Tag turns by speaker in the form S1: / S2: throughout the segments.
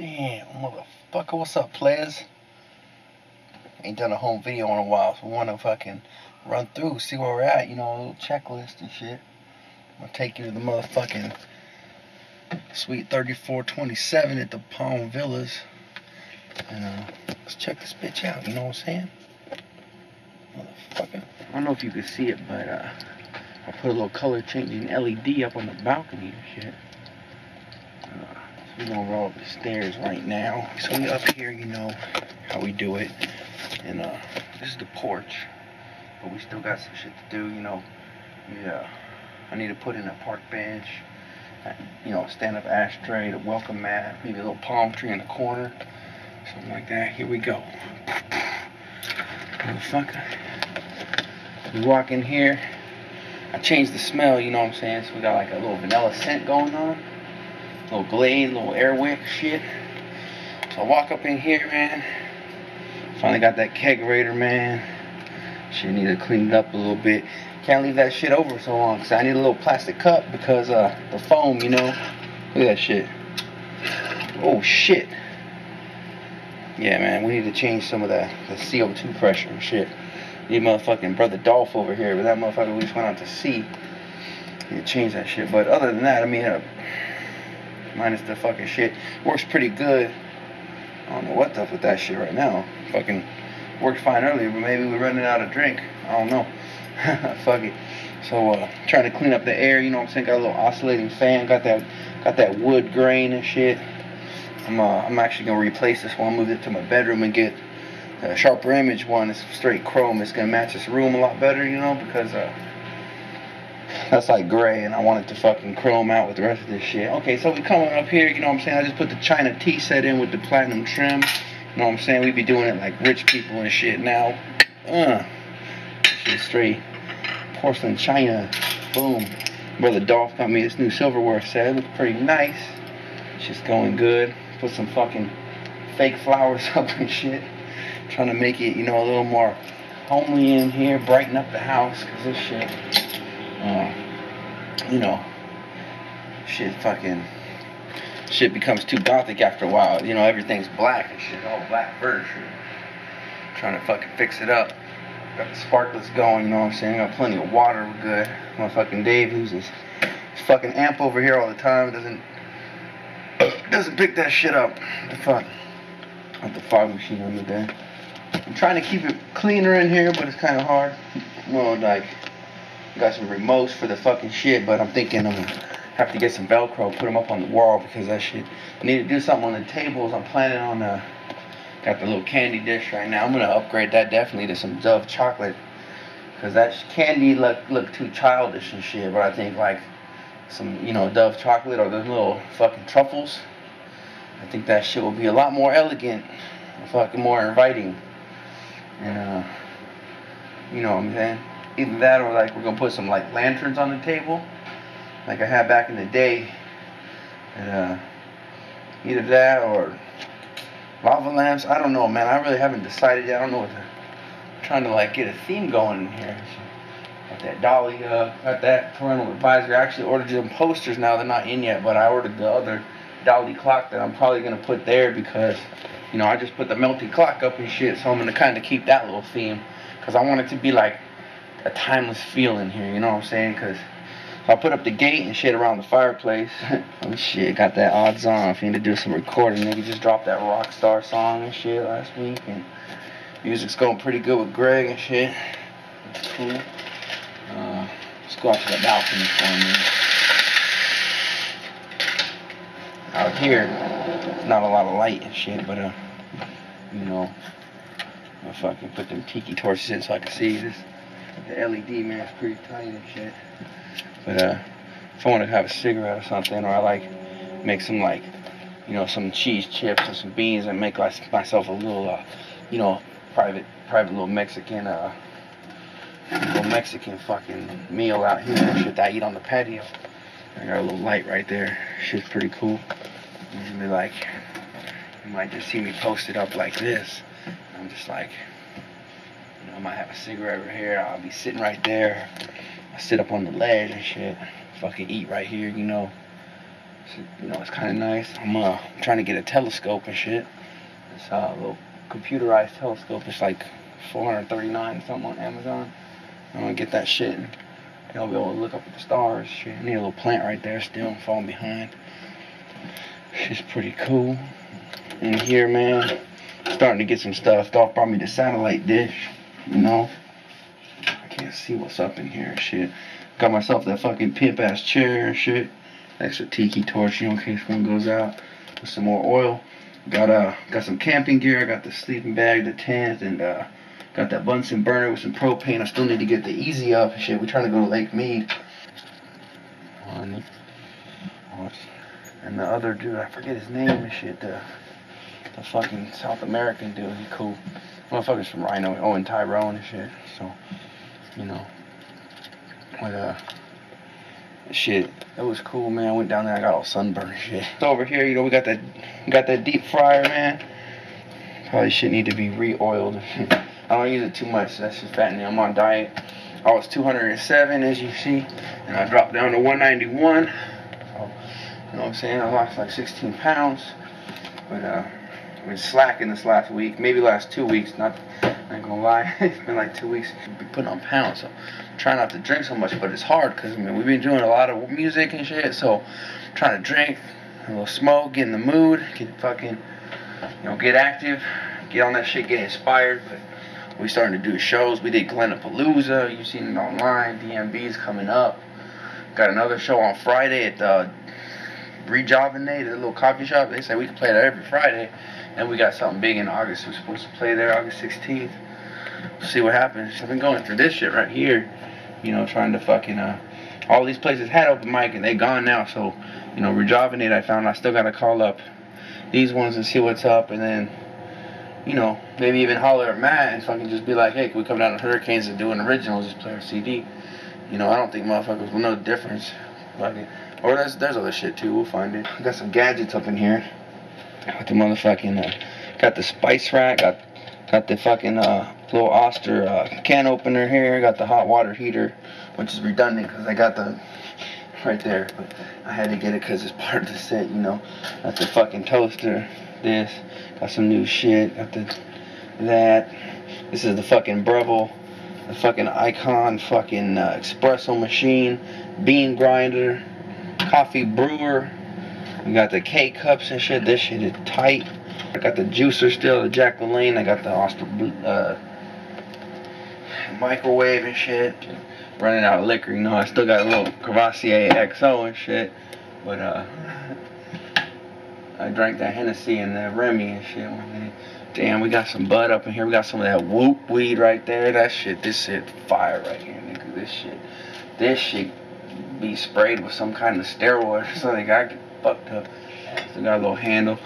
S1: Damn, motherfucker, what's up, players? Ain't done a home video in a while, so wanna fucking run through, see where we're at, you know, a little checklist and shit. I'm gonna take you to the motherfucking Suite 3427 at the Palm Villas. And uh, let's check this bitch out, you know what I'm saying? Motherfucker. I don't know if you can see it, but uh, I put a little color changing LED up on the balcony and shit. We're gonna roll up the stairs right now. So we up here, you know how we do it. And uh, this is the porch. But we still got some shit to do, you know. Yeah. I need to put in a park bench, uh, you know, a stand-up ashtray, the welcome mat, maybe a little palm tree in the corner, something like that. Here we go. Motherfucker. We walk in here. I changed the smell, you know what I'm saying? So we got like a little vanilla scent going on. Little glade, little air wick shit. So I walk up in here, man. Finally got that kegerator, man. Shit need to clean it up a little bit. Can't leave that shit over so long. Cause I need a little plastic cup because uh the foam, you know. Look at that shit. Oh shit. Yeah, man, we need to change some of that the CO2 pressure and shit. Need motherfucking brother Dolph over here, but that motherfucker we just went out to sea. Need to change that shit. But other than that, I mean, uh, minus the fucking shit, works pretty good. I don't know what's up with that shit right now. Fucking worked fine earlier, but maybe we're running out of drink. I don't know. Fuck it. So uh, trying to clean up the air, you know what I'm saying? Got a little oscillating fan, got that got that wood grain and shit. I'm uh, I'm actually gonna replace this one, move it to my bedroom and get a sharper image one. It's straight chrome. It's gonna match this room a lot better, you know, because uh that's like gray and I want it to fucking chrome out with the rest of this shit. Okay, so we coming up here, you know what I'm saying? I just put the China tea set in with the platinum trim. You know what I'm saying? We be doing it like rich people and shit now. Uh, shit straight porcelain china. Boom. Brother Dolph got me this new silverware set. It looks pretty nice. It's just going good. Put some fucking fake flowers up and shit. Trying to make it, you know, a little more homely in here. Brighten up the house. Because this shit, uh, you know, shit fucking, shit becomes too gothic after a while. You know, everything's black and shit. All black furniture. Trying to fucking fix it up. Got the Sparkletts going, you know what I'm saying? Got plenty of water, we're good. Motherfucking Dave uses his fucking amp over here all the time. Doesn't doesn't pick that shit up. The fuck? Got the fog machine on the. I'm trying to keep it cleaner in here, but it's kind of hard. Well, like, got some remotes for the fucking shit, but I'm thinking I'm gonna have to get some Velcro, put them up on the wall because that shit. I need to do something on the tables. I'm planning on uh Got the little candy dish right now. I'm gonna upgrade that definitely to some Dove chocolate, cause that candy look look too childish and shit. But I think like some you know Dove chocolate or those little fucking truffles. I think that shit will be a lot more elegant, fucking more inviting, and uh, you know what I'm saying. Either that or like we're gonna put some like lanterns on the table, like I had back in the day. And, uh, either that or lava lamps. I don't know, man. I really haven't decided yet. I don't know what. The, I'm trying to like get a theme going in here. Got that Dali, uh, got that parental advisor. I actually ordered some posters now. They're not in yet, but I ordered the other Dali clock that I'm probably gonna put there because, you know, I just put the melty clock up and shit. So I'm gonna kind of keep that little theme because I want it to be like a timeless feeling here. You know what I'm saying? Because I put up the gate and shit around the fireplace. oh shit, got that odds on. If you need to do some recording, nigga just dropped that rock star song and shit last week. And music's going pretty good with Greg and shit. That's cool. Uh, let's go out to the balcony for a minute. Out here, not a lot of light and shit, but uh, you know, I fucking put them tiki torches in so I can see this. The LED is pretty tight and shit. But uh, if I want to have a cigarette or something, or I like make some like, you know, some cheese chips and some beans and make like, myself a little, uh, you know, private, private little Mexican, uh, little Mexican fucking meal out here and shit that I eat on the patio. I got a little light right there. Shit's pretty cool. Usually like, you might just see me posted up like this. I'm just like, you know, I might have a cigarette right here. I'll be sitting right there. I sit up on the ledge and shit. Fucking eat right here, you know. you know, it's kind of nice. I'm uh, trying to get a telescope and shit. It's uh, a little computerized telescope. It's like 439 something on Amazon. I'm gonna get that shit and I'll be able to look up at the stars. Shit, I need a little plant right there still. I'm falling behind. She's pretty cool. In here, man, starting to get some stuff. Dolph brought me the satellite dish, you know. I can't see what's up in here, shit. Got myself that fucking pimp ass chair and shit. Extra tiki torch, you know, in case one goes out. With some more oil. Got uh, got some camping gear. I got the sleeping bag, the tent, and uh, got that Bunsen burner with some propane. I still need to get the easy up and shit. We're trying to go to Lake Mead. And the other dude, I forget his name and shit. The the fucking South American dude, he cool. Motherfuckers from Rhino, Owen Tyrone and shit. So, you know, with uh shit. It was cool, man. I went down there, I got all sunburned and shit. Over here, you know, we got that got that deep fryer, man. Probably should need to be re-oiled. I don't use it too much. That's just fattening. I'm on diet. I was 207, as you see, and I dropped down to 191. So, you know what I'm saying? I lost like 16 pounds, but uh, I've been slacking this last week, maybe last two weeks. Not, I ain't gonna lie, it's been like two weeks. I've Been putting on pounds, so I'm trying not to drink so much, but it's hard because I mean we've been doing a lot of music and shit, so trying to drink, a little smoke, get in the mood, get fucking, you know, get active, get on that shit, get inspired. But we starting to do shows. We did Glennapalooza. You've seen it online. DMB's coming up. Got another show on Friday at the Rejuvenate, a little coffee shop. They say we can play there every Friday. And we got something big in August. We're supposed to play there August 16th. See what happens. I've been going through this shit right here. You know, trying to fucking, uh, all these places had open mic and they gone now. So, you know, Rejuvenate, I found I still got to call up these ones and see what's up. And then, you know, maybe even holler at Matt and fucking just be like, hey, can we come down to Hurricanes and do an original, just play our CD? You know, I don't think motherfuckers will know the difference. Like, or there's, there's other shit too, we'll find it. Got some gadgets up in here. Got the motherfucking, uh, got the spice rack, got got the fucking uh, little Oster uh, can opener here, got the hot water heater, which is redundant because I got the right there, but I had to get it because it's part of the set, you know. Got the fucking toaster, this, got some new shit, got the that. This is the fucking Breville, the fucking Icon fucking uh, espresso machine, bean grinder, coffee brewer. We got the K cups and shit. This shit is tight. I got the juicer still, the Jack LaLanne. I got the Oster uh, microwave and shit. Running out of liquor, you know. I still got a little Courvoisier XO and shit. But, uh, I drank that Hennessy and the Remy and shit. Damn, we got some bud up in here. We got some of that whoop weed right there. That shit, this shit fire right here, nigga. This shit, this shit be sprayed with some kind of steroid or something. I fucked up. Still got a little handle.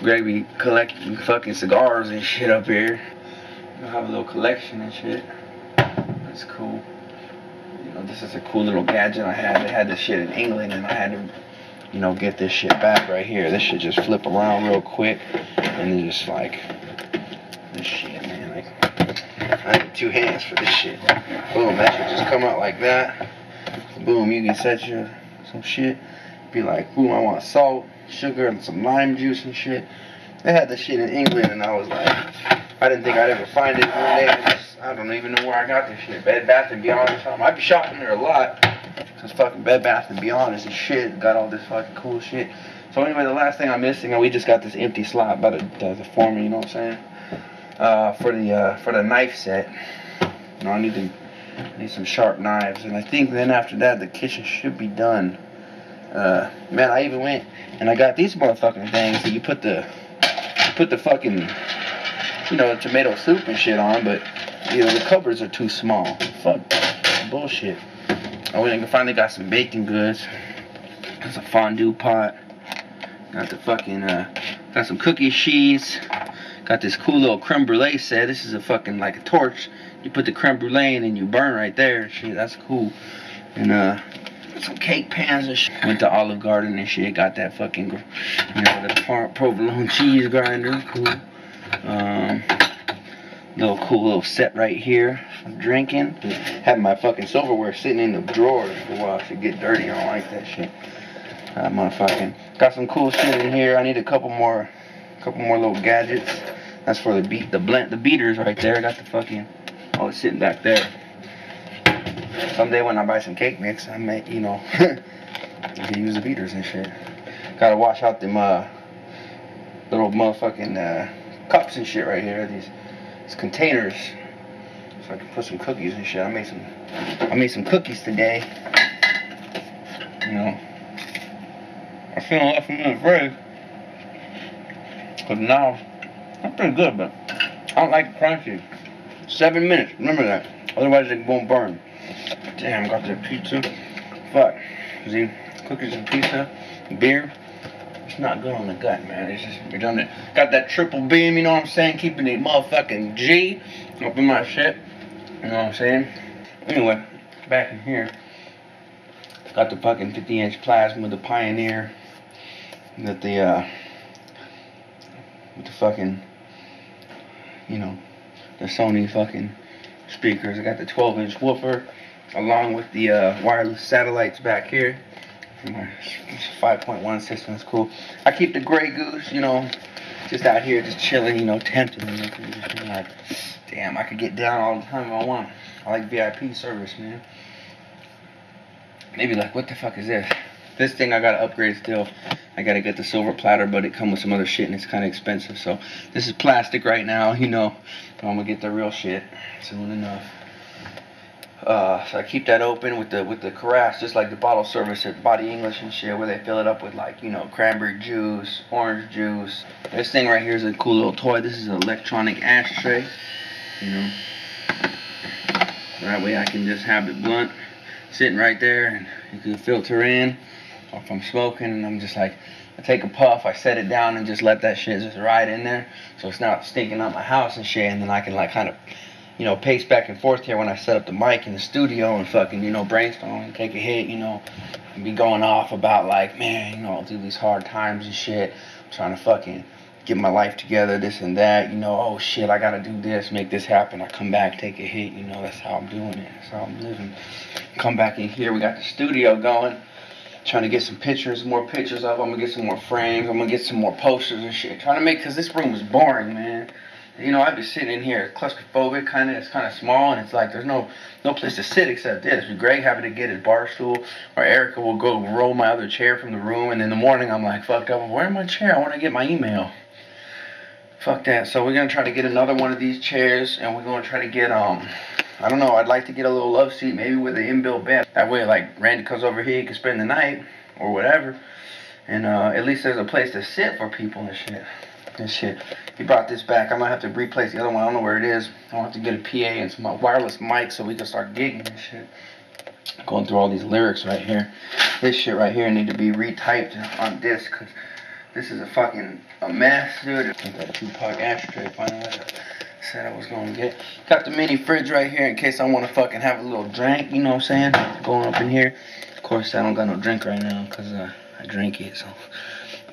S1: Greg be collecting fucking cigars and shit up here. I have a little collection and shit. That's cool. You know, this is a cool little gadget I had. They had this shit in England and I had to, you know, get this shit back right here. This shit just flip around real quick and then just like this shit, man. Like, I need two hands for this shit. Boom, that should just come out like that. Boom, you can set your some shit. Be like, boom, I want salt, sugar, and some lime juice and shit. They had this shit in England, and I was like, I didn't think I'd ever find it one day. I, I don't even know where I got this shit. Bed Bath and Beyond or something. I'd be shopping there a lot. Cause fucking Bed Bath and Beyond is the shit. Got all this fucking cool shit. So anyway, the last thing I'm missing, and we just got this empty slot by the, the, the foreman. You know what I'm saying? Uh, for the uh, for the knife set. You know, I need to I need some sharp knives, and I think then after that the kitchen should be done. Uh, man, I even went and I got these motherfucking things that you put the put the fucking you know tomato soup and shit on, but you know the cupboards are too small. Fuck bullshit. I went and finally got some baking goods. There's a fondue pot. Got the fucking uh, got some cookie sheets. Got this cool little creme brulee set. This is a fucking like a torch. You put the creme brulee in and you burn right there shit. That's cool. And uh, some cake pans and shit. Went to Olive Garden and shit. Got that fucking, you know, the provolone cheese grinder. Cool. Um, little cool little set right here for drinking. Have my fucking silverware sitting in the drawers for a while. Should get dirty. I don't like that shit. Uh, motherfucking got some cool shit in here. I need a couple more, couple more little gadgets. That's for the beat, the blend, the beaters right there. Got the fucking, oh, it's sitting back there. Someday when I buy some cake mix, I may, you know, I can use the beaters and shit. Gotta wash out them uh, little motherfucking uh, cups and shit right here. These, these containers, so I can put some cookies and shit. I made some, I made some cookies today. You know, I feel left them in fridge. Cause now I'm pretty good, but I don't like crunchy. Seven minutes, remember that. Otherwise it won't burn. Damn, got that pizza. Fuck. See, cookies and pizza, beer. It's not good on the gut, man. It's just it. Got that triple beam, you know what I'm saying? Keeping it motherfucking G up in my shit. You know what I'm saying? Anyway, back in here. Got the fucking 50 inch plasma, the Pioneer. That the uh with the fucking you know the Sony fucking speakers. I got the 12 inch woofer along with the uh, wireless satellites back here. 5.1 system is cool. I keep the Grey Goose, you know, just out here, just chilling, you know, tempting me. Like, damn, I could get down all the time if I want. I like VIP service, man. Maybe like, what the fuck is this? This thing I gotta upgrade still. I gotta get the silver platter, but it comes with some other shit and it's kind of expensive. So this is plastic right now, you know. I'm gonna get the real shit soon enough. Uh, so I keep that open with the with the carafe, just like the bottle service at Body English and shit, where they fill it up with like you know cranberry juice, orange juice. This thing right here is a cool little toy. This is an electronic ashtray, you know. That way I can just have the blunt sitting right there, and you can filter in. Or if I'm smoking and I'm just like, I take a puff, I set it down and just let that shit just ride in there, so it's not stinking up my house and shit, and then I can like kind of you know, pace back and forth here when I set up the mic in the studio and fucking, you know, brainstorm and take a hit, you know, and be going off about like, man, you know, through these hard times and shit, I'm trying to fucking get my life together, this and that, you know, oh shit, I gotta do this, make this happen. I come back, take a hit, you know, that's how I'm doing it. That's how I'm living. Come back in here, we got the studio going. Trying to get some pictures, more pictures up. I'm gonna get some more frames. I'm gonna get some more posters and shit. Trying to make, cause this room is boring, man you know, I'd be sitting in here claustrophobic, kind of. It's kind of small, and it's like there's no no place to sit except this. Greg having to get his bar stool, or Erica will go roll my other chair from the room, and in the morning I'm like fucked up. Where's my chair? I want to get my email. Fuck that. So we're gonna try to get another one of these chairs, and we're gonna try to get um. I don't know. I'd like to get a little love seat, maybe with an inbuilt bed. That way, like Randy comes over here, he can spend the night or whatever, and uh, at least there's a place to sit for people and shit and shit. He brought this back. I'm gonna have to replace the other one. I don't know where it is. I'll have to get a PA and some wireless mic so we can start gigging and shit. Going through all these lyrics right here. This shit right here need to be retyped on disc because this is a fucking a mess, dude. That Tupac ashtray finally said I was gonna get. Got the mini fridge right here in case I want to fucking have a little drink. You know what I'm saying? Going up in here. Of course, I don't got no drink right now because uh, I drink it. So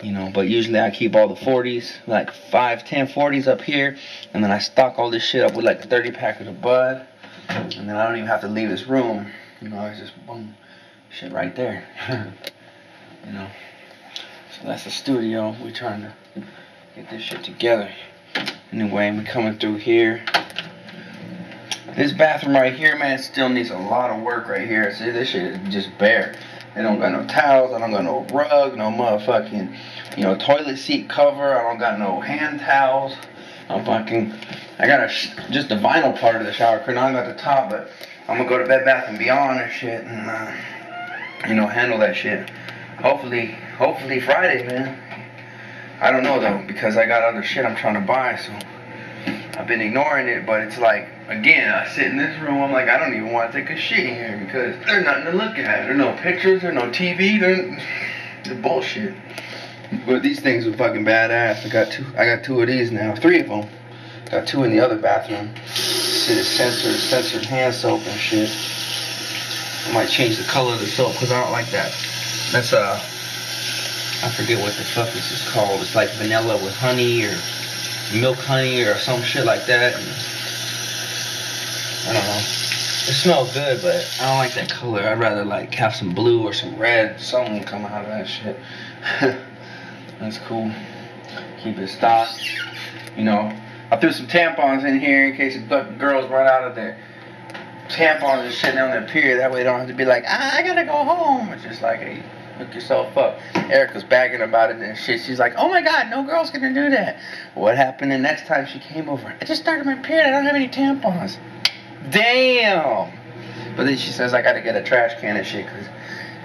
S1: you know but usually i keep all the 40s like 5 10 40s up here and then i stock all this shit up with like a 30 pack of bud and then i don't even have to leave this room. You know it's just boom shit right there. You know so that's the studio. We're trying to get this shit together. Anyway we coming through here. This bathroom right here man still needs a lot of work right here. See this shit is just bare I don't got no towels. I don't got no rug, no motherfucking, you know, toilet seat cover. I don't got no hand towels. I'm fucking, I got a, just the vinyl part of the shower curtain. I got the top, but I'm gonna go to Bed Bath and Beyond and shit and, uh, you know, handle that shit. Hopefully, hopefully Friday, man. I don't know though, because I got other shit I'm trying to buy, so I've been ignoring it, but it's like, again, I sit in this room, I'm like, I don't even want to take a shit in here because there's nothing to look at. There's no pictures, there's no TV, there's, bullshit. But these things are fucking badass. I got two, I got two of these now, three of them. Got two in the other bathroom. Shit is censored, censored hand soap and shit. I might change the color of the soap because I don't like that. That's uh, I forget what the fuck this is called. It's like vanilla with honey or milk honey or some shit like that. And I don't know. It smells good, but I don't like that color. I'd rather like have some blue or some red, something come out of that shit. That's cool. Keep it stocked. You know, I threw some tampons in here in case the girls run out of their tampons and shit on their period. That way they don't have to be like, ah, I gotta go home. It's just like, hey, hook yourself up. Erica's bagging about it and shit. She's like, oh my god, no girl's gonna do that. What happened the next time she came over? I just started my period. I don't have any tampons. Damn. But then she says I gotta get a trash can and shit because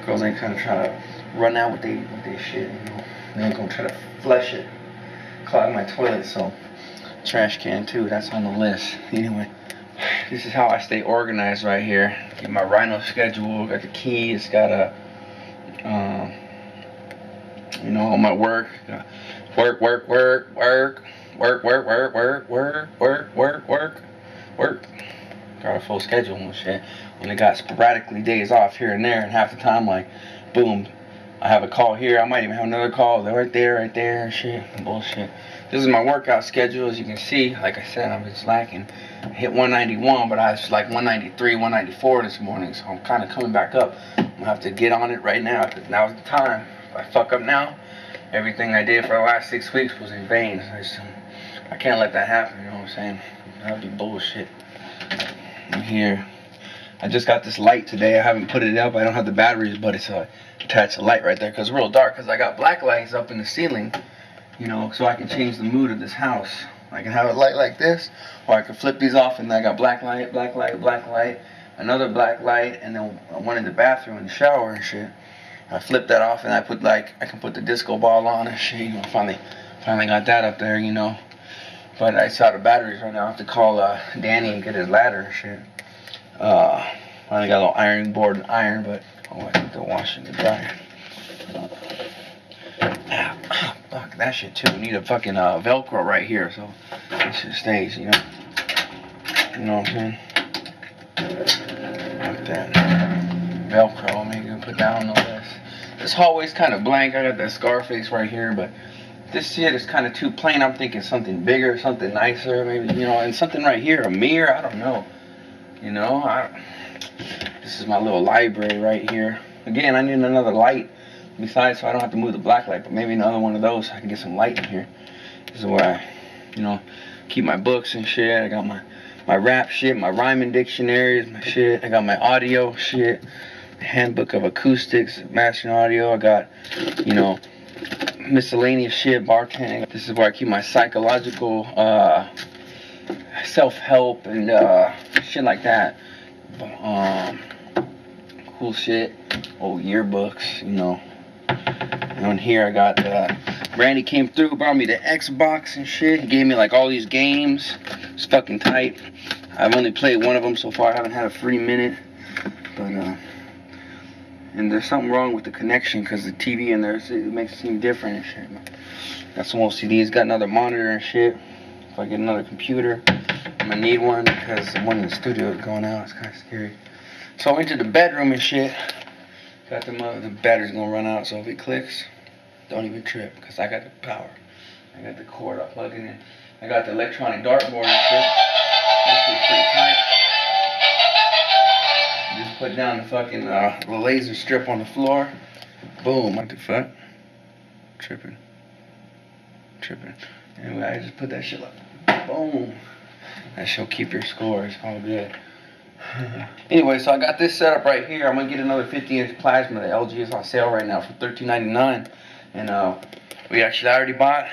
S1: girls ain't kind of trying to run out with they with shit. You know, they ain't gonna try to flush it, clog my toilet. So trash can too. That's on the list. Anyway, this is how I stay organized right here. Get my Rhino schedule. Got the keys. Got a, um, you know, all my work. Work, work, work, work, work, work, work, work, work, work, work, work, work. Got a full schedule and shit. Only got sporadically days off here and there, and half the time, like, boom, I have a call here. I might even have another call. They're right there, right there, shit, bullshit. This is my workout schedule, as you can see. Like I said, I'm just lacking. I hit 191, but I was like 193, 194 this morning, so I'm kind of coming back up. I'm gonna have to get on it right now, because now's the time. If I fuck up now, everything I did for the last six weeks was in vain. I, just, um, I can't let that happen, you know what I'm saying? That'd be bullshit. I'm here. I just got this light today. I haven't put it up. I don't have the batteries, but it's a attached light right there because it's real dark because I got black lights up in the ceiling you know, so I can change the mood of this house. I can have a light like this, or I can flip these off and I got black light, black light, black light, another black light, and then one in the bathroom and the shower and shit. I flip that off and I put like, I can put the disco ball on and shit, you know, finally, finally got that up there, you know. But I saw the batteries right now. I have to call uh, Danny and get his ladder and shit. Uh, finally got a little ironing board and iron, but oh, I think the washing the dryer. That shit too. Need a fucking uh, Velcro right here so this shit stays, you know. You know what I'm saying? Like that. Velcro, maybe you can put down the list. This hallway's kind of blank. I got that Scarface right here, but this shit is kind of too plain. I'm thinking something bigger, something nicer, maybe, you know, and something right here, a mirror, I don't know. You know, I, this is my little library right here. Again, I need another light besides so I don't have to move the black light, but maybe another one of those so I can get some light in here. This is where I, you know, keep my books and shit. I got my, my rap shit, my rhyming dictionaries, my shit. I got my audio shit, handbook of acoustics, mastering audio. I got, you know, miscellaneous shit, bartending. This is where I keep my psychological, uh, self-help and, uh, shit like that. Um, cool shit, old yearbooks, you know, on here I got uh, Randy came through brought me the Xbox and shit. He gave me like all these games. It's fucking tight. I've only played one of them so far. I haven't had a free minute. But uh and there's something wrong with the connection because the TV in there it makes it seem different and shit got some old CDs got another monitor and shit. If I get another computer I'm gonna need one because the one in the studio is going out. It's kind of scary. So I went to the bedroom and shit Got the mother, the battery's gonna run out, so if it clicks, don't even trip, because I got the power. I got the cord, I plug it in. I got the electronic dartboard and shit. This is pretty tight. Just put down the fucking uh, the laser strip on the floor. Boom, what the fuck? Tripping. Tripping. Anyway, I just put that shit up. Boom. That shall keep your score. It's all good. anyway, so I got this set up right here. I'm gonna get another 50 inch plasma. The LG is on sale right now for $13.99. And uh, we actually I already bought.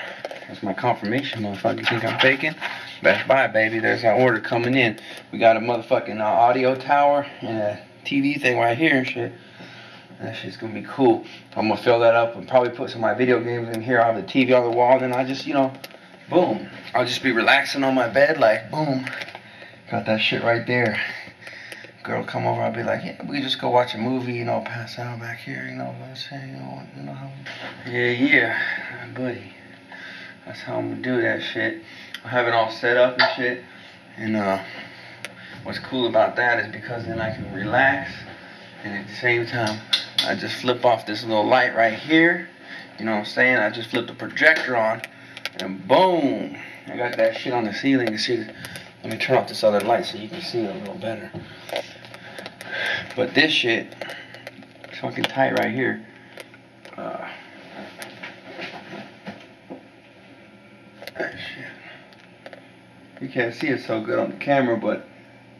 S1: That's my confirmation, motherfucker. You think I'm faking? Best Buy, baby. There's our order coming in. We got a motherfucking uh, audio tower and a TV thing right here and shit. That shit's gonna be cool. I'm gonna fill that up and probably put some of my video games in here. I'll have the TV on the wall, then I just, you know, boom. I'll just be relaxing on my bed, like, boom. Got that shit right there girl come over, I'll be like, yeah, we just go watch a movie, you know, pass out back here, you know what I'm saying? You know, you know how Yeah, yeah, buddy. That's how I'm gonna do that shit. I have it all set up and shit. And uh, what's cool about that is because then I can relax and at the same time I just flip off this little light right here. You know what I'm saying? I just flip the projector on and boom! I got that shit on the ceiling. See? Let me turn off this other light so you can see it a little better. But this shit, it's fucking tight right here. Uh, shit. You can't see it so good on the camera, but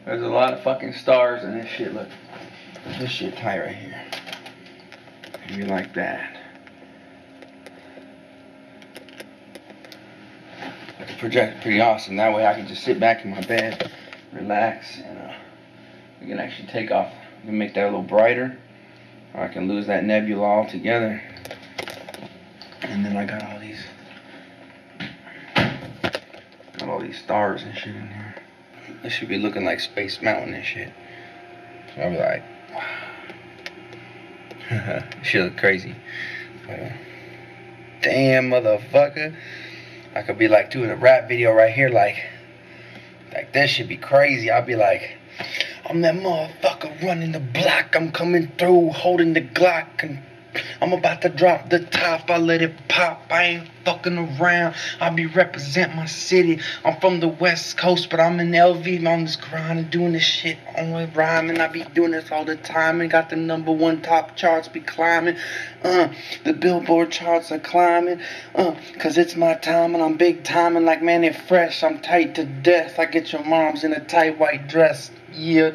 S1: there's a lot of fucking stars in this shit. Look, this shit tight right here. Maybe like that. The project pretty awesome. That way I can just sit back in my bed, relax, and uh, we can actually take off. Can make that a little brighter, or I can lose that nebula altogether. And then I got all these, got all these stars and shit in here. This should be looking like Space Mountain and shit. So I'll be like, wow. shit look crazy. But, uh, damn, motherfucker. I could be like doing a rap video right here, like, like that should be crazy. I'll be like, I'm that motherfucker running the block. I'm coming through, holding the Glock, and I'm about to drop the top. I let it pop. I ain't fucking around. I be represent my city. I'm from the West Coast, but I'm in LV. I'm just grinding, doing this shit on my rhyming. I be doing this all the time and got the number one top charts be climbing. Uh, the Billboard charts are climbing. Uh, cause it's my time and I'm big timing like man it fresh. I'm tight to death. I get your moms in a tight white dress. Yeah,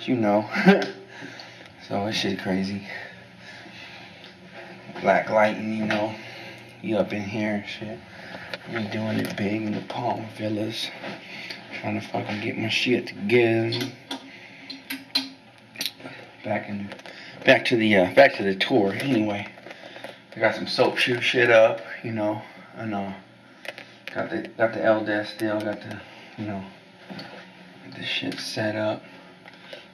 S1: you know. so this shit crazy black lighting, you know. You up in here and shit. Me doing it big in the Palm Villas. Trying to fucking get my shit together. Back in back to the uh, back to the tour anyway. I got some soap shoe shit up, you know. I know. Got the got the L desk still, got the you know this shit set up.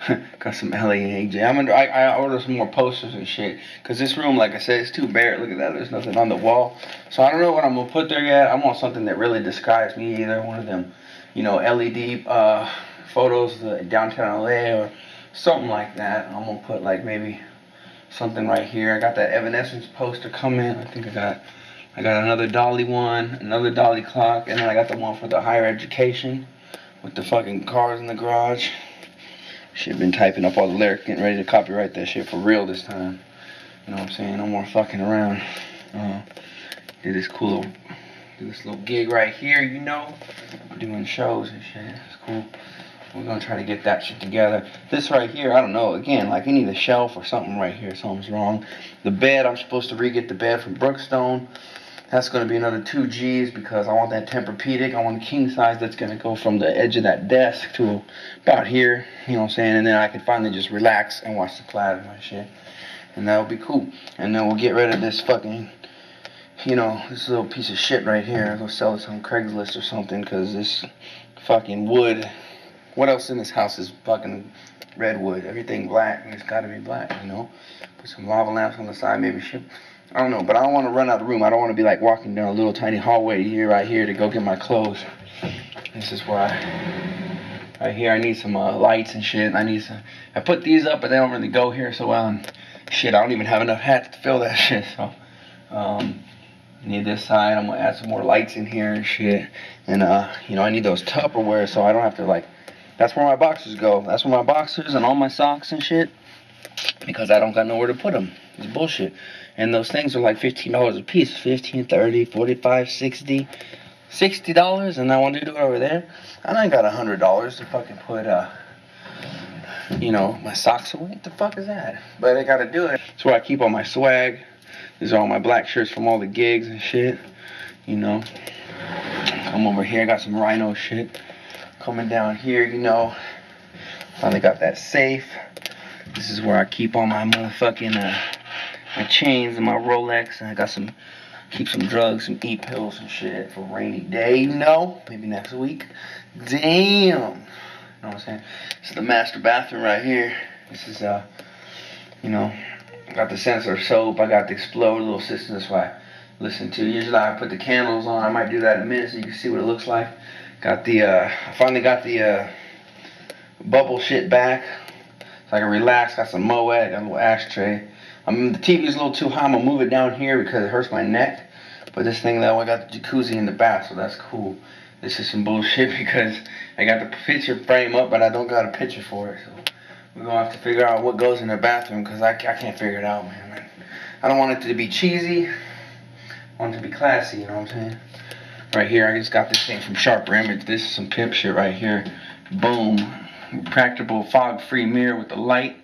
S1: Got some LAAJ. I'm gonna, I, I ordered some more posters and shit. Cause this room, like I said, it's too bare. Look at that. There's nothing on the wall. So I don't know what I'm gonna put there yet. I want something that really disguises me. Either one of them, you know, LED uh, photos of downtown LA or something like that. I'm gonna put like maybe something right here. I got that Evanescence poster coming. I think I got I got another Dali one, another Dali clock, and then I got the one for the higher education with the fucking cars in the garage. Shit, been typing up all the lyrics, getting ready to copyright that shit for real this time. You know what I'm saying? No more fucking around. Uh, did this cool little, did this little gig right here, you know? Doing shows and shit. It's cool. We're gonna try to get that shit together. This right here, I don't know. Again, like you need a shelf or something right here. Something's wrong. The bed, I'm supposed to re-get the bed from Brookstone. That's going to be another 2 G's because I want that Tempur-Pedic. I want a king size that's going to go from the edge of that desk to about here. You know what I'm saying? And then I can finally just relax and watch the plasma and shit. And that'll be cool. And then we'll get rid of this fucking, you know, this little piece of shit right here. I'll go sell this on Craigslist or something because this fucking wood. What else in this house is fucking redwood? Everything black. It's got to be black, you know? Put some lava lamps on the side, maybe shit. I don't know, but I don't want to run out of room. I don't want to be like walking down a little tiny hallway here, right here, to go get my clothes. This is why. Right here, I need some uh, lights and shit. I need some. I put these up, but they don't really go here so well. And shit, I don't even have enough hats to fill that shit. So, um, need this side. I'm gonna add some more lights in here and shit. And uh, you know, I need those Tupperware so I don't have to like. That's where my boxers go. That's where my boxers and all my socks and shit. Because I don't got nowhere to put them. It's bullshit. And those things are like $15 a piece. 15 30 45 60 $60 and I want to do it over there. I ain't got $100 to fucking put, uh, you know, my socks away. What the fuck is that? But I gotta do it. That's where I keep all my swag. These are all my black shirts from all the gigs and shit. You know. Come over here, I got some rhino shit. Coming down here, you know. Finally got that safe. This is where I keep all my motherfucking, uh, my chains and my Rolex, and I got some, keep some drugs, some e-pills and shit for rainy day, you know, maybe next week. Damn. You know what I'm saying? This is the master bathroom right here. This is, uh, you know, I got the sensor soap, I got the explode little system, that's why I listen to. Usually I put the candles on, I might do that in a minute so you can see what it looks like. Got the, uh, I finally got the, uh, bubble shit back. So I can relax, got some Moet, got a little ashtray. I'm, the TV's a little too high. I'm gonna move it down here because it hurts my neck. But this thing though, I got the jacuzzi in the bath, so that's cool. This is some bullshit because I got the picture frame up, but I don't got a picture for it. So we're gonna have to figure out what goes in the bathroom because I, I can't figure it out, man. I don't want it to be cheesy. I want it to be classy, you know what I'm saying? Right here, I just got this thing from Sharper Image. This is some pimp shit right here. Boom. Practical fog-free mirror with the light.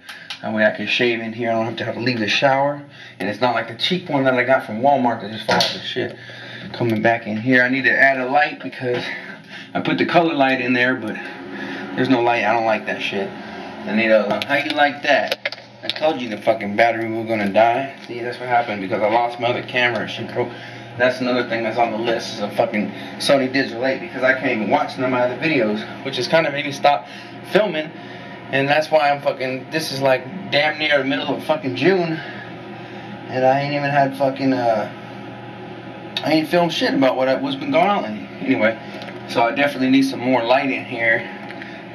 S1: That way I can shave in here. I don't have to have to leave the shower. And it's not like the cheap one that I got from Walmart that just falls to shit. Coming back in here, I need to add a light because I put the color light in there, but there's no light. I don't like that shit. I need a, how you like that? I told you the fucking battery was gonna die. See, that's what happened because I lost my other camera. She broke. That's another thing that's on the list is a fucking Sony Digital 8 because I can't even watch none of my other videos, which has kind of made me stop filming. And that's why I'm fucking, this is like damn near the middle of fucking June. And I ain't even had fucking, uh, I ain't filmed shit about what I, what's been going on. Anyway, so I definitely need some more light in here.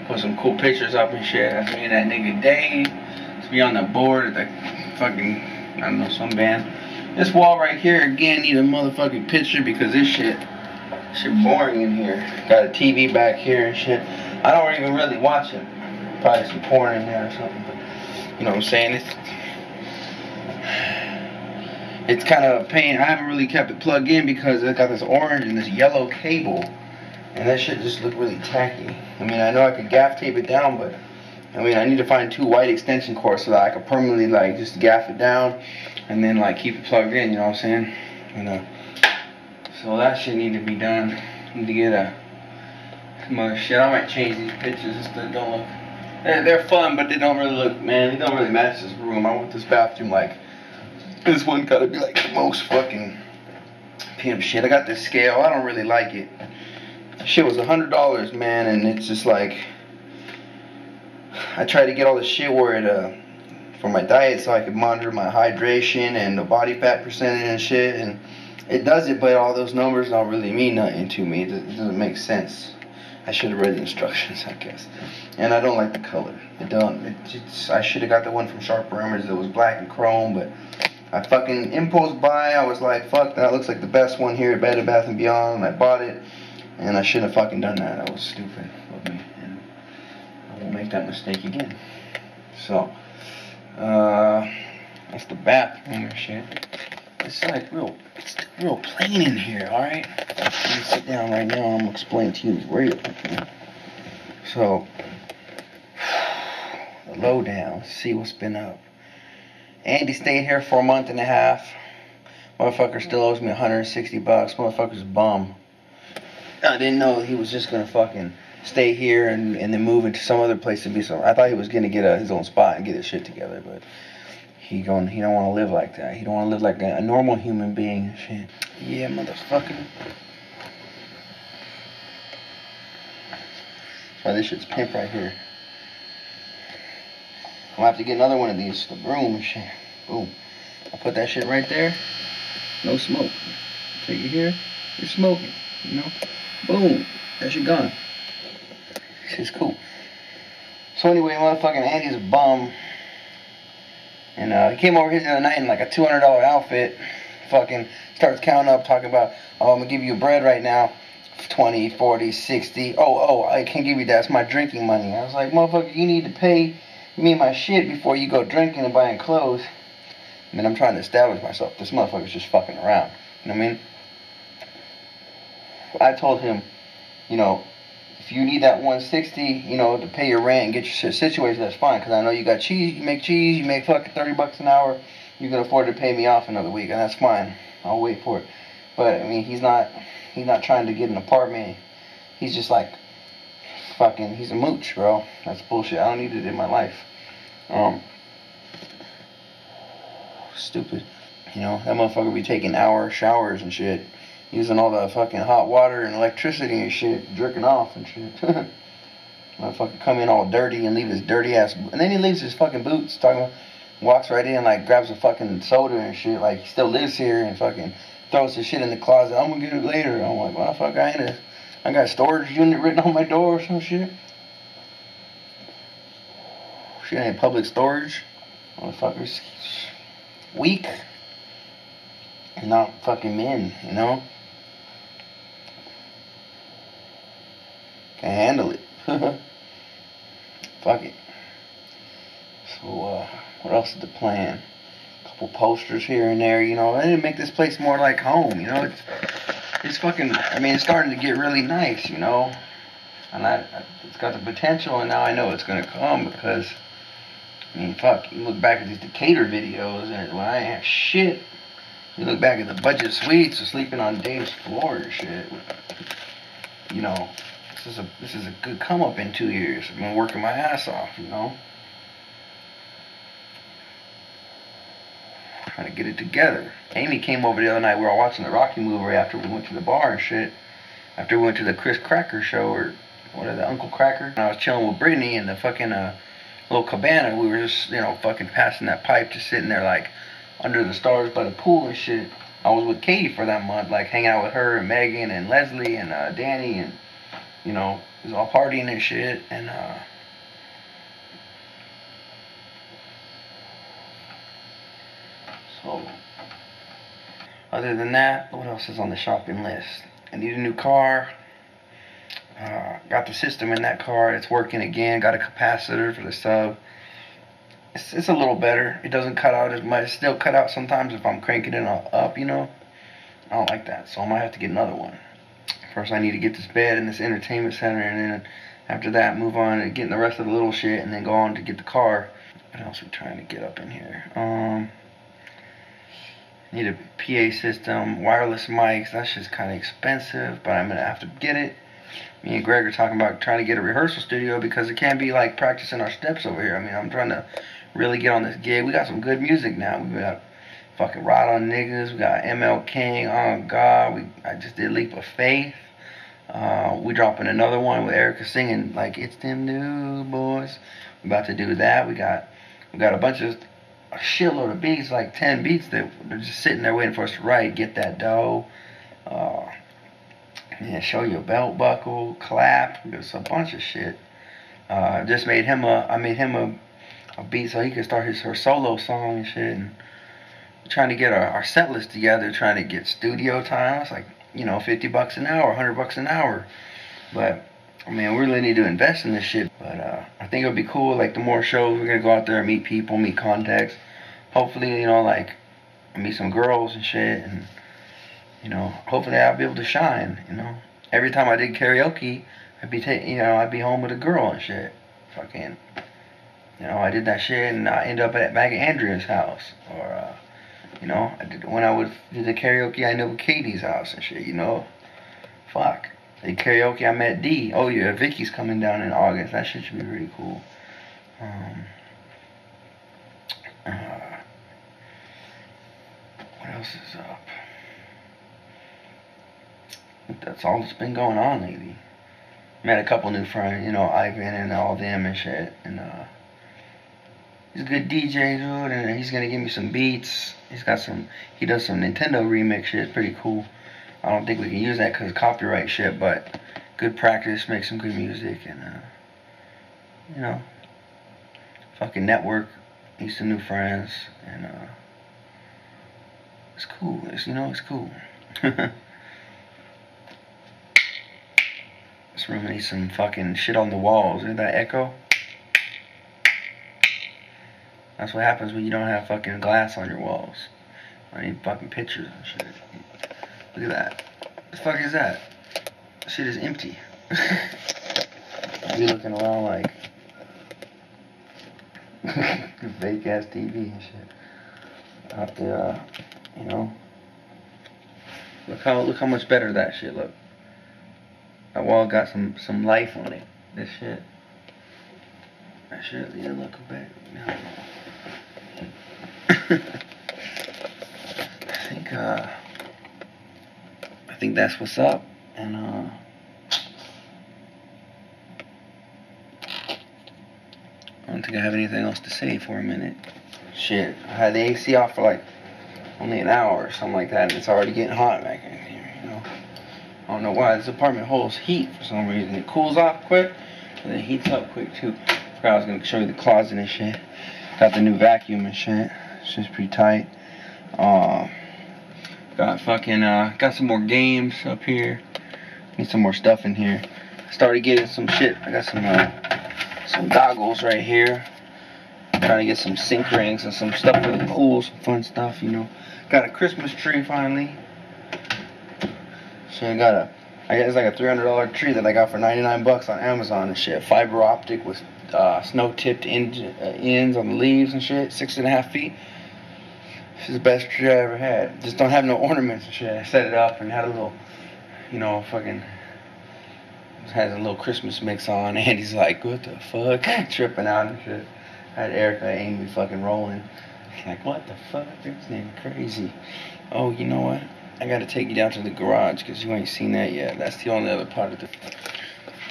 S1: Put some cool pictures up and shit. That's me and that nigga Dave. To be on the board at the fucking, I don't know, some band. This wall right here, again, need a motherfucking picture because this shit, shit boring in here. Got a TV back here and shit. I don't even really watch it. Probably some porn in there or something. But, you know what I'm saying? It's, it's kind of a pain. I haven't really kept it plugged in because it got this orange and this yellow cable. And that shit just looked really tacky. I mean, I know I could gaff tape it down, but I mean, I need to find two white extension cords so that I could permanently like just gaff it down and then like keep it plugged in. You know what I'm saying? And uh, so that shit need to be done. Need to get a some shit. I might change these pictures. Just don't look. They're, they're fun, but they don't really look. Man, they don't really match this room. I want this bathroom like this one gotta be like the most fucking pimp shit. I got this scale. I don't really like it. Shit was a hundred dollars, man, and it's just like I try to get all the shit where it uh for my diet so I could monitor my hydration and the body fat percentage and shit and it does it but all those numbers don't really mean nothing to me. It doesn't make sense. I should have read the instructions, I guess. And I don't like the color. It don't. It, I should have got the one from Sharper Image that was black and chrome, but I fucking impulse buy. I was like, fuck, that looks like the best one here at Bed Bath and Beyond. And I bought it, and I shouldn't have fucking done that. That was stupid of me, and I won't make that mistake again. So, uh, that's the bathroom and shit. It's like real, it's real plain in here, alright? Let me sit down right now and I'm gonna explain to you real. So, the lowdown, see what's been up. Andy stayed here for a month and a half. Motherfucker still owes me 160 bucks. Motherfucker's bum. I didn't know he was just gonna fucking stay here and, and then move into some other place to be so. I thought he was gonna get a, his own spot and get his shit together, but he going he don't want to live like that. He don't want to live like a, a normal human being. Shit. Yeah, motherfucker. Why this shit's pimp right here. I'll have to get another one of these, the broom and shit. Boom. I put that shit right there. No smoke. Take it here. You're smoking. You know? Boom. That shit gone. Shit's cool. So anyway, motherfucking Andy's a bum. And uh, he came over here the other night in like a $200 outfit. Fucking starts counting up, talking about, oh, I'm to give you bread right now. 20, 40, 60. Oh, oh, I can't give you that. It's my drinking money. I was like, motherfucker, you need to pay me my shit before you go drinking and buying clothes. I mean, I'm trying to establish myself. This motherfucker's just fucking around. You know what I mean? I told him, you know, if you need that 160, you know, to pay your rent and get your shit situated, that's fine. Because I know you got cheese, you make cheese, you make fucking 30 bucks an hour. You can afford to pay me off another week, and that's fine. I'll wait for it. But I mean, he's not, he's not trying to get an apartment. He's just like, fucking, he's a mooch, bro. That's bullshit. I don't need it in my life. Um, stupid. You know, that motherfucker be taking hour showers and shit using all the fucking hot water and electricity and shit, jerking off and shit. Motherfucker come in all dirty and leave his dirty ass, and then he leaves his fucking boots. Talking, about, walks right in like grabs a fucking soda and shit. Like he still lives here and fucking throws his shit in the closet. I'm gonna get it later. I'm like, motherfucker, I ain't a, I got storage unit written on my door or some shit. Shit ain't public storage. Motherfuckers weak. Not fucking men, you know? Can't handle it. Fuck it. So, uh, what else is the plan? A couple posters here and there, you know. I need to make this place more like home, you know. It's, it's fucking. I mean, it's starting to get really nice, you know. And I, I it's got the potential, and now I know it's gonna come because. I mean, fuck. You look back at these Decatur videos, and when I have shit. You look back at the budget suites, sleeping on Dave's floor and shit. You know, this is a this is a good come up in two years. I've been working my ass off, you know. Trying to get it together. Amy came over the other night. We were watching the Rocky movie after we went to the bar and shit. After we went to the Chris Cracker show or what is that, Uncle Kracker. And I was chilling with Brittany in the fucking uh, little cabana. We were just, you know, fucking passing that pipe, just sitting there like under the stars by the pool and shit. I was with Katie for that month, like hanging out with her and Megan and Leslie and uh, Danny and you know, was all partying and shit and uh so other than that, what else is on the shopping list? I need a new car. Uh, got the system in that car. It's working again. Got a capacitor for the sub. It's, it's a little better. It doesn't cut out as much. Still cut out sometimes if I'm cranking it up, you know. I don't like that, so I might have to get another one. First, I need to get this bed in this entertainment center, and then after that, move on to getting the rest of the little shit, and then go on to get the car. What else are we trying to get up in here? Um, need a PA system, wireless mics. That's just kind of expensive, but I'm gonna have to get it. Me and Greg are talking about trying to get a rehearsal studio because it can't be like practicing our steps over here. I mean, I'm trying to really get on this gig. We got some good music now. We got fucking Ride on Niggas. We got ML King. Oh God, we I just did Leap of Faith. Uh, we dropping another one with Erica singing like it's them new boys. We about to do that. We got we got a bunch of a shitload of beats, like ten beats that they're just sitting there waiting for us to write. Get that dough. Uh, yeah, show your belt buckle, clap. There's a bunch of shit. Uh, just made him a. I made him a, a beat so he could start his her solo song and shit. And trying to get our, our set list together, trying to get studio time. It's like you know, 50 bucks an hour, 100 bucks an hour. But I mean, we really need to invest in this shit. But uh, I think it'll be cool. Like the more shows, we're gonna go out there and meet people, meet contacts. Hopefully, you know, like meet some girls and shit, and you know, hopefully I'll be able to shine. You know, every time I did karaoke, I'd be, ta- you know, I'd be home with a girl and shit. Fucking, you know, I did that shit, and I end up at back at Andrea's house, or uh, you know, I did, when I would did the karaoke, I knew Katie's house and shit. You know, fuck. The karaoke, I met D. Oh yeah, Vicky's coming down in August. That shit should be really cool. Um, uh, what else is up? That's all that's been going on lately. Met a couple new friends, you know, Ivan and all them and shit, and uh, good DJ, dude, and he's gonna give me some beats. He's got some, he does some Nintendo remix shit. It's pretty cool. I don't think we can use that because copyright shit, but good practice, make some good music, and uh, you know, fucking network, meet some new friends, and uh, it's cool. It's you know, it's cool. this room needs some fucking shit on the walls. Isn't that echo? That's what happens when you don't have fucking glass on your walls. I need fucking pictures and shit. Look at that. What The fuck is that? Shit is empty. be looking around like fake ass TV and shit. Out there, uh, you know. Look how look how much better that shit look. That wall got some some life on it. This shit. That shit, yeah, look back. No. I think uh, I think that's what's up, and uh, I don't think I have anything else to say for a minute. Shit, I had the AC off for like only an hour or something like that, and it's already getting hot back in here. You know, I don't know why this apartment holds heat for some reason. It cools off quick, and then heats up quick too. I forgot I was gonna show you the closet and shit. Got the new vacuum and shit. It's just pretty tight. Um, got fucking uh, got some more games up here. Need some more stuff in here. Started getting some shit. I got some uh, some goggles right here. Trying to get some sink rings and some stuff for the pool, some fun stuff, you know. Got a Christmas tree finally. So I got a, I guess like a $300 tree that I got for 99 bucks on Amazon and shit. Fiber optic with uh, snow tipped end, uh, ends on the leaves and shit. Six and a half feet. This is the best tree I ever had. Just don't have no ornaments and shit. I set it up and had a little, you know, fucking had a little Christmas mix on. and he's like, what the fuck? Tripping out and shit. I had Erica Amy fucking rolling. Like, what the fuck? This name crazy. Oh, you know what? I gotta take you down to the garage because you ain't seen that yet. That's the only other part of the.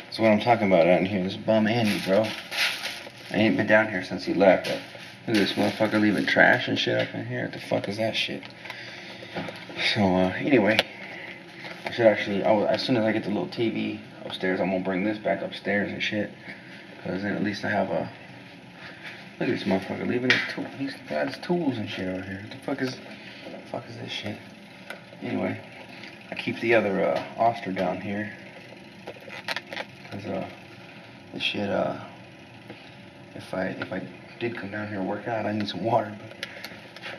S1: That's what I'm talking about out in here. This bum Andy, bro. I ain't been down here since he left. But look at this motherfucker leaving trash and shit up in here. What the fuck is that shit? So, uh, anyway. I should actually, I as soon as I get the little TV upstairs, I'm gonna bring this back upstairs and shit. Cause then at least I have a. Look at this motherfucker leaving his tool. He's got his tools and shit over here. What the fuck is, the fuck is this shit? Anyway, I keep the other uh, Oster down here. Cause uh, this shit uh, if I if I did come down here and work out, I need some water. But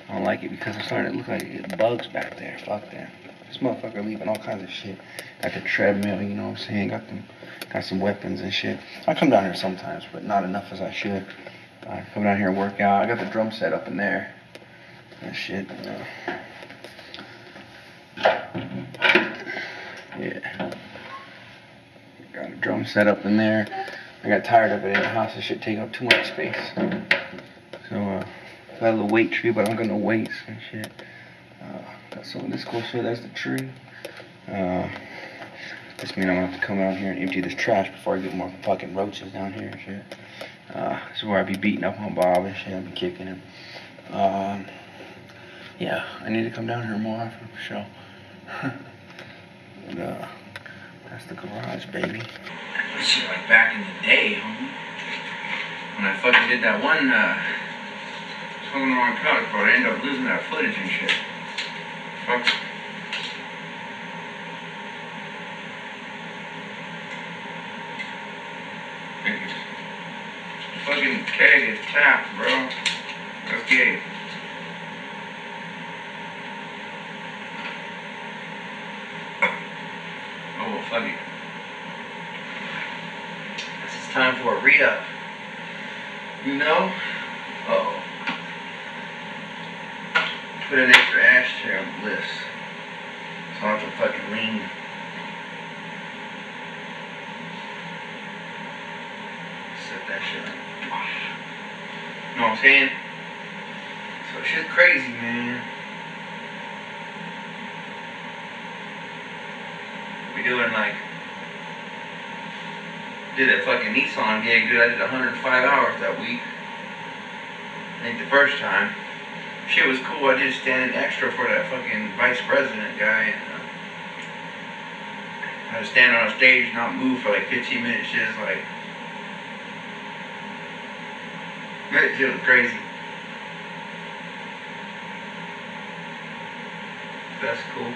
S1: I don't like it because I'm starting to look like bugs back there. Fuck that. This motherfucker leaving all kinds of shit. Got the treadmill, you know what I'm saying? Got them, got some weapons and shit. I come down here sometimes, but not enough as I should. I come down here and work out. I got the drum set up in there. That shit. Uh, yeah. Set up in there. I got tired of it in the house. It should take up too much space. So, uh, got a little weight tree, but I'm gonna weights and shit. Uh, got some of this cool shit. That's the tree. Uh, this means I'm gonna have to come out here and empty this trash before I get more fucking roaches down here and shit. Uh, this is where I'd be beating up on Bob and shit. I'd be kicking him. Um, yeah, I need to come down here more often for sure. and, uh, that's the garage, baby. Shit like back in the day, homie. When I fucking did that one, uh, smoking the wrong couch, bro, I ended up losing that footage and shit. Fuck. Fucking keg is tapped, bro. Okay. Oh, well, fuck it. This is time for a re-up. You know? Uh oh Put an extra ashtray on the list. So Lean. Set that shit on. You know what I'm saying? So shit's crazy, man. We doing like did that fucking Nissan gig, dude. I did 105 hours that week. I think the first time. Shit was cool. I did stand extra for that fucking vice president guy. And, I was standing on a stage, not move for like 15 minutes. Shit like That was crazy. That's cool.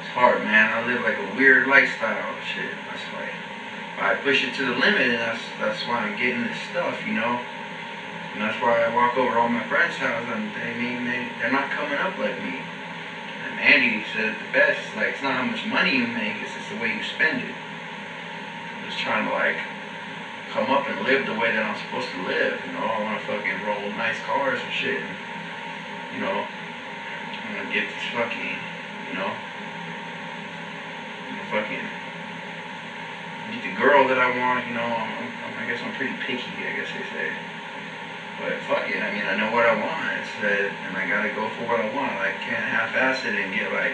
S1: It's hard, man. I live like a weird lifestyle. Shit. That's why I push it to the limit, and that's that's why I'm getting this stuff, you know. And that's why I walk over all my friends' houses, and they mean they they're not coming up like me. And Andy said the best. Like it's not how much money you make; it's just the way you spend it. I'm just trying to like come up and live the way that I'm supposed to live. You know, I want to fucking roll nice cars and shit. And, you know, I'm gonna get this fucking, you know, I'm fucking get the girl that I want. You know, I'm, I'm, I guess I'm pretty picky. I guess they say. But fuck it, I mean, I know what I want. It's that, and I gotta go for what I want. I can't half-ass it and get like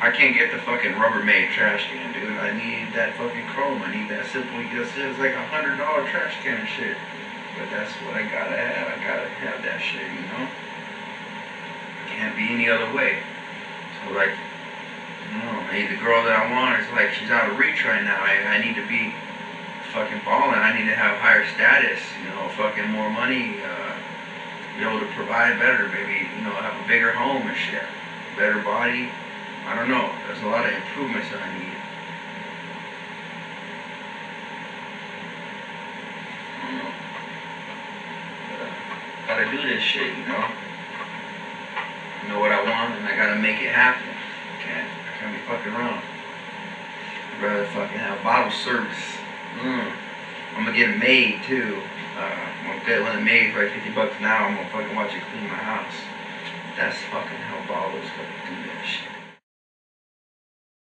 S1: I can't get the fucking Rubbermaid trash can, dude. I need that fucking chrome. I need that simple. It's, it's like a hundred dollar trash can and shit. But that's what I gotta have. I gotta have that shit, you know. Can't be any other way. So like, know, hey, the girl that I want is like she's out of reach right now. I, I need to be fucking balling. I need to have higher status. You know, fucking more money. Uh, be able to provide better. Maybe you know, have a bigger home and shit. Better body I don't know. There's a lot of improvements that I need. I gotta do this shit, you know? I know what I want and I gotta make it happen. Can't, can't be fucking around. I'd rather fucking have bottle service. Mm. I'm gonna get it made too. Uh, I'm gonna get one made for like 50 bucks hour. I'm gonna fucking watch it clean my house. That's fucking how ballers gotta do.